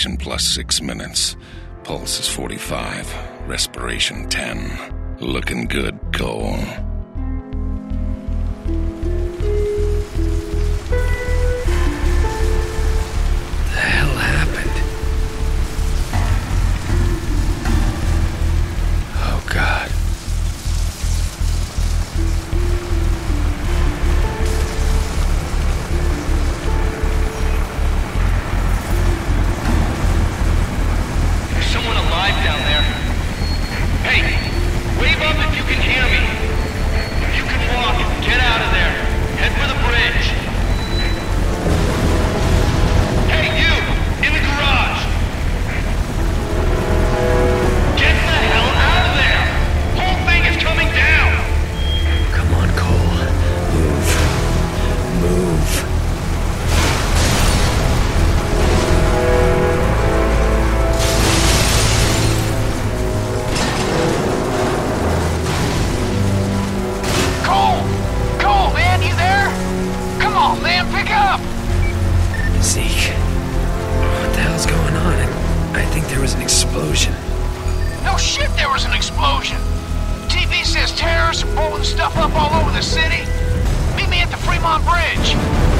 Plus six minutes. Pulse is 45. Respiration 10. Looking good, Cole. Explosion. No shit, there was an explosion. TV says terrorists are blowing stuff up all over the city. Meet me at the Fremont Bridge.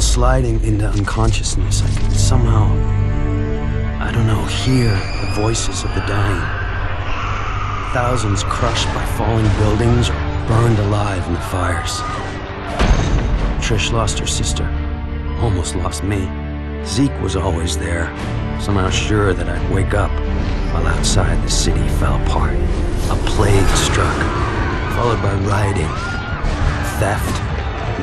Sliding into unconsciousness, I could somehow, I don't know, hear the voices of the dying. Thousands crushed by falling buildings or burned alive in the fires. Trish lost her sister, almost lost me. Zeke was always there, somehow sure that I'd wake up, while outside the city fell apart. A plague struck, followed by rioting, theft,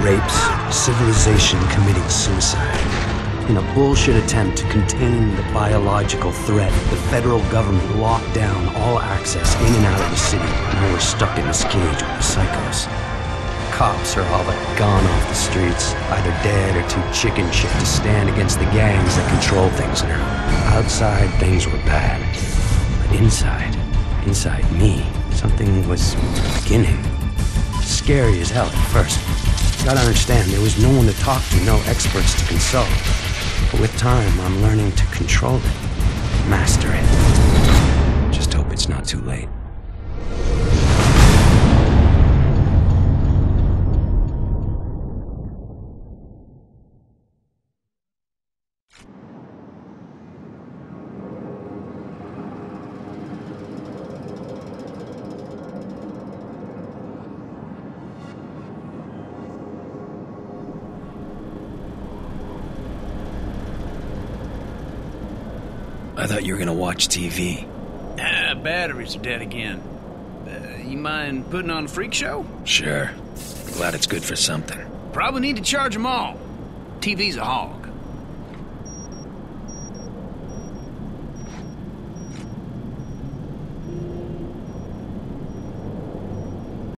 rapes, civilization committing suicide. In a bullshit attempt to contain the biological threat, the federal government locked down all access in and out of the city. Now we're stuck in this cage with the psychos. Cops are all but gone off the streets, either dead or too chicken shit to stand against the gangs that control things now. Outside, things were bad. But inside, inside me, something was beginning. Scary as hell at first. Gotta understand, there was no one to talk to, no experts to consult. But with time, I'm learning to control it, master it. Just hope it's not too late. I thought you were gonna watch TV. Ah, batteries are dead again. Uh, you mind putting on a freak show? Sure. Glad it's good for something. Probably need to charge them all. TV's a hog.